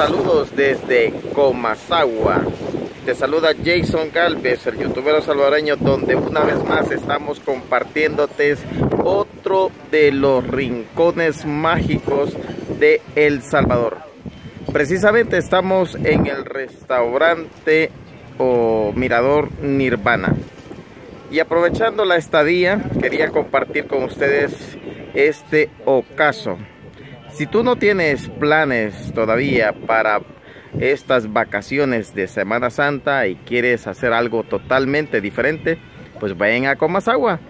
saludos desde Comasagua. Te saluda Jason Galvez, el youtuber salvadoreño, donde una vez más estamos compartiéndote otro de los rincones mágicos de El Salvador. Precisamente estamos en el restaurante o mirador Nirvana. Y aprovechando la estadía, quería compartir con ustedes este ocaso. Si tú no tienes planes todavía para estas vacaciones de Semana Santa y quieres hacer algo totalmente diferente, pues vayan a Comasagua,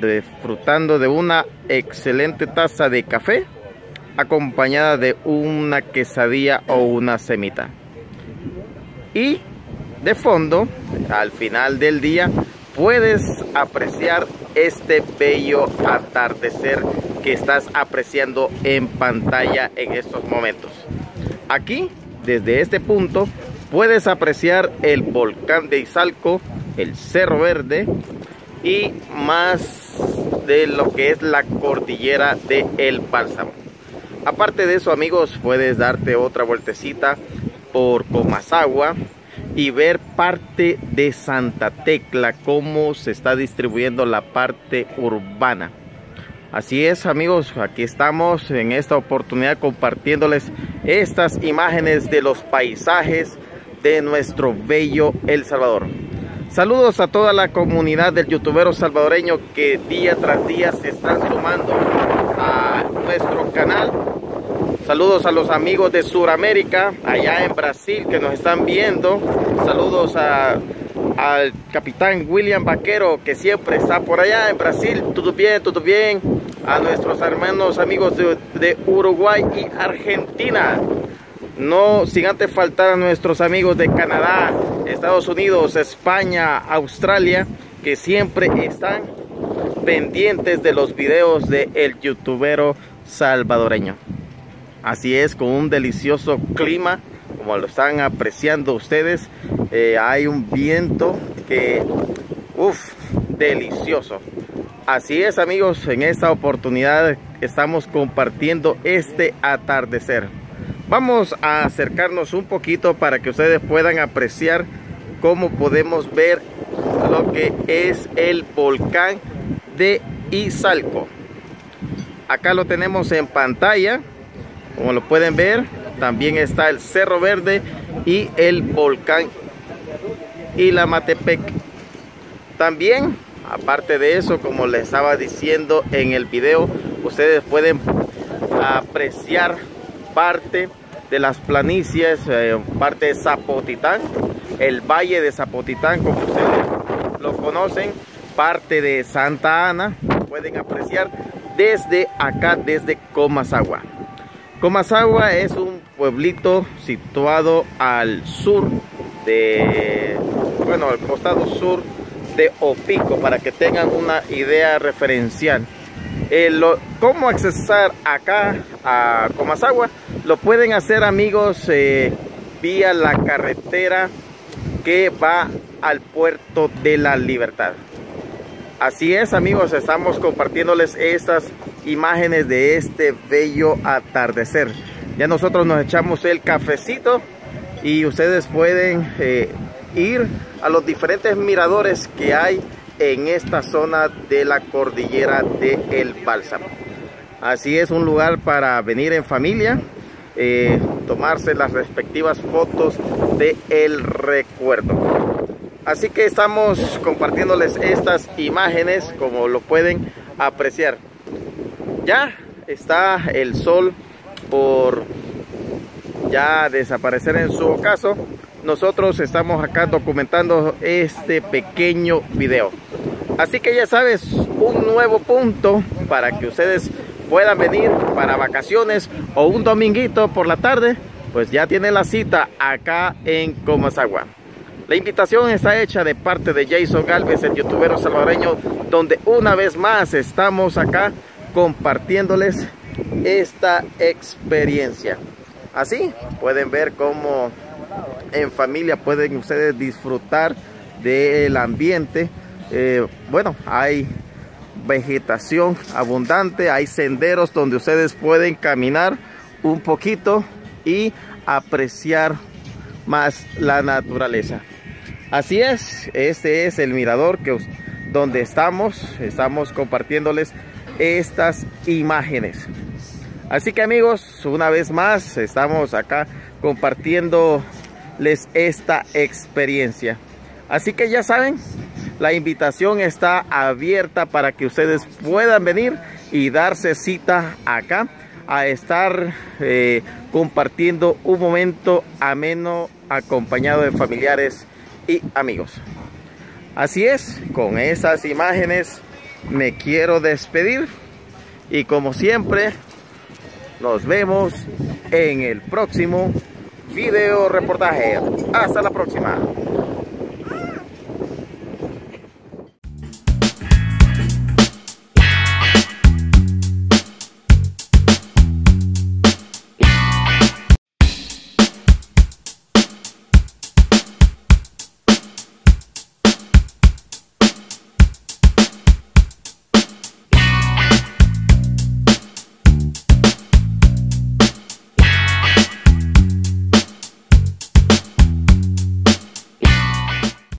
disfrutando de una excelente taza de café acompañada de una quesadilla o una semita. Y de fondo, al final del día, puedes apreciar este bello atardecer estás apreciando en pantalla en estos momentos. Aquí, desde este punto, puedes apreciar el volcán de Izalco, el Cerro Verde y más de lo que es la cordillera de El Bálsamo. Aparte de eso, amigos, puedes darte otra vueltecita por Comasagua, y ver parte de Santa Tecla, cómo se está distribuyendo la parte urbana. Así es amigos, aquí estamos en esta oportunidad compartiéndoles estas imágenes de los paisajes de nuestro bello El Salvador. Saludos a toda la comunidad del youtubero salvadoreño que día tras día se están sumando a nuestro canal Saludos a los amigos de Sudamérica, allá en Brasil que nos están viendo. Saludos al capitán William Vaquero que siempre está por allá en Brasil. Todo bien, todo bien. A nuestros hermanos amigos de, Uruguay y Argentina. No sin antes faltar a nuestros amigos de Canadá, Estados Unidos, España, Australia, que siempre están pendientes de los videos de el youtubero salvadoreño. Así es, con un delicioso clima, como lo están apreciando ustedes. Eh, hay un viento que, uff, delicioso. Así es amigos, en esta oportunidad estamos compartiendo este atardecer. Vamos a acercarnos un poquito para que ustedes puedan apreciar cómo podemos ver lo que es el volcán de Izalco. Acá lo tenemos en pantalla. Como lo pueden ver, también está el Cerro Verde y el volcán Ilamatepec. También, aparte de eso, como les estaba diciendo en el video, ustedes pueden apreciar parte de las planicies, eh, parte de Zapotitán, el valle de Zapotitán, como ustedes lo conocen, parte de Santa Ana, pueden apreciar desde acá, desde Comasagua. Comasagua es un pueblito situado al sur de, bueno, al costado sur de Opico, para que tengan una idea referencial. Eh, ¿Cómo accesar acá a Comasagua? Lo pueden hacer amigos eh, vía la carretera que va al puerto de la libertad. Así es amigos, estamos compartiéndoles estas imágenes de este bello atardecer. Ya nosotros nos echamos el cafecito y ustedes pueden eh, ir a los diferentes miradores que hay en esta zona de la cordillera de El Bálsamo. Así es un lugar para venir en familia, eh, tomarse las respectivas fotos de el recuerdo. Así que estamos compartiéndoles estas imágenes como lo pueden apreciar. Ya está el sol por ya desaparecer en su ocaso. Nosotros estamos acá documentando este pequeño video. Así que ya sabes, un nuevo punto para que ustedes puedan venir para vacaciones o un dominguito por la tarde, pues ya tiene la cita acá en Comasagua. La invitación está hecha de parte de Jason Galvez, el youtuber salvadoreño, donde una vez más estamos acá compartiéndoles esta experiencia. Así pueden ver cómo en familia pueden ustedes disfrutar del ambiente. Eh, bueno, hay vegetación abundante, hay senderos donde ustedes pueden caminar un poquito y apreciar más la naturaleza. Así es, este es el mirador que, donde estamos, estamos compartiéndoles estas imágenes. Así que amigos, una vez más estamos acá compartiéndoles esta experiencia. Así que ya saben, la invitación está abierta para que ustedes puedan venir y darse cita acá a estar eh, compartiendo un momento ameno acompañado de familiares y amigos. Así es, con esas imágenes me quiero despedir y como siempre nos vemos en el próximo video reportaje. Hasta la próxima.